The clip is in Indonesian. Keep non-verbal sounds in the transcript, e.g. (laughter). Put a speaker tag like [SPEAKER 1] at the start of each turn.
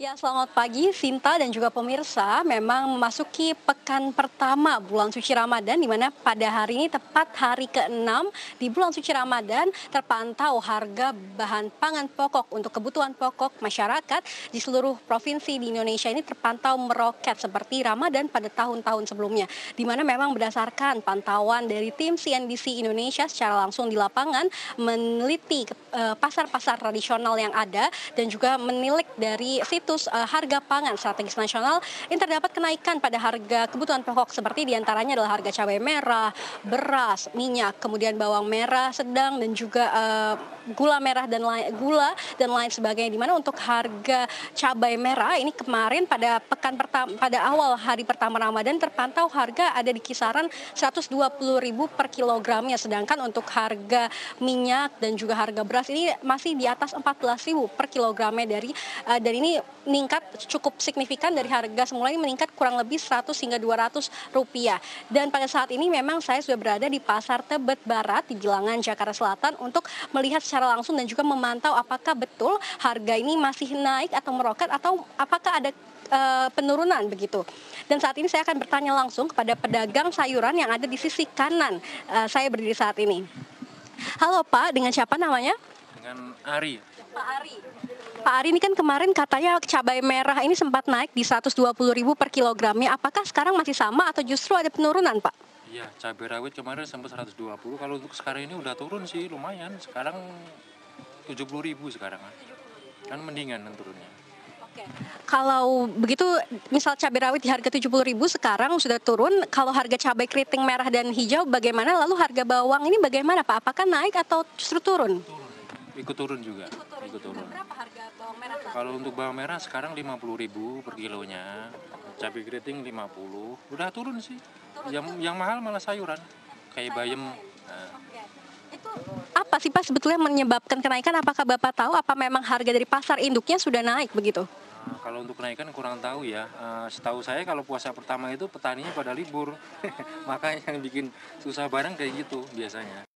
[SPEAKER 1] Ya, selamat pagi Sinta dan juga pemirsa. Memang memasuki pekan pertama bulan suci Ramadan di mana pada hari ini tepat hari ke-6 di bulan suci Ramadan terpantau harga bahan pangan pokok untuk kebutuhan pokok masyarakat di seluruh provinsi di Indonesia ini terpantau meroket seperti Ramadan pada tahun-tahun sebelumnya. Di mana memang berdasarkan pantauan dari tim CNBC Indonesia secara langsung di lapangan meneliti eh, pasar-pasar tradisional yang ada dan juga menilik dari situs situs uh, harga pangan strategis nasional ini terdapat kenaikan pada harga kebutuhan pokok seperti di antaranya adalah harga cabai merah, beras, minyak, kemudian bawang merah sedang dan juga uh, gula merah dan lain gula dan lain sebagainya. Di mana untuk harga cabai merah ini kemarin pada pekan pertama pada awal hari pertama Ramadan terpantau harga ada di kisaran 120.000 per kilogramnya sedangkan untuk harga minyak dan juga harga beras ini masih di atas 14.000 per kilogramnya dari uh, dan ini meningkat cukup signifikan dari harga semula ini meningkat kurang lebih 100 hingga 200 rupiah. Dan pada saat ini memang saya sudah berada di Pasar Tebet Barat di Gilangan, Jakarta Selatan untuk melihat secara langsung dan juga memantau apakah betul harga ini masih naik atau meroket atau apakah ada uh, penurunan begitu. Dan saat ini saya akan bertanya langsung kepada pedagang sayuran yang ada di sisi kanan uh, saya berdiri saat ini. Halo Pak, dengan siapa namanya?
[SPEAKER 2] Dengan Ari.
[SPEAKER 1] Pak Ari. Pak Ari ini kan kemarin katanya cabai merah ini sempat naik di 120.000 per kilogramnya. Apakah sekarang masih sama atau justru ada penurunan, Pak?
[SPEAKER 2] Iya, cabai rawit kemarin sempat 120. Kalau untuk sekarang ini udah turun sih lumayan. Sekarang 70.000 sekarang. Kan mendingan turunnya.
[SPEAKER 1] Oke. Kalau begitu misal cabai rawit di harga 70.000 sekarang sudah turun, kalau harga cabai keriting merah dan hijau bagaimana? Lalu harga bawang ini bagaimana Pak? Apakah naik atau justru turun?
[SPEAKER 2] Turun. Ikut turun juga.
[SPEAKER 1] Ikut turun.
[SPEAKER 2] Ikut turun.
[SPEAKER 1] Berapa harga bawang merah? Pak?
[SPEAKER 2] Kalau untuk bawang merah sekarang 50.000 per kilonya. Cabai keriting 50. Udah turun sih.
[SPEAKER 1] Turun.
[SPEAKER 2] Yang yang mahal malah sayuran. Kayak bayam. Nah,
[SPEAKER 1] Oke. Itu apa sih Pak sebetulnya menyebabkan kenaikan? Apakah Bapak tahu apa memang harga dari pasar induknya sudah naik begitu?
[SPEAKER 2] Nah, kalau untuk kenaikan kurang tahu ya. Uh, setahu saya kalau puasa pertama itu petaninya pada libur. (laughs) Makanya yang bikin susah barang kayak gitu biasanya.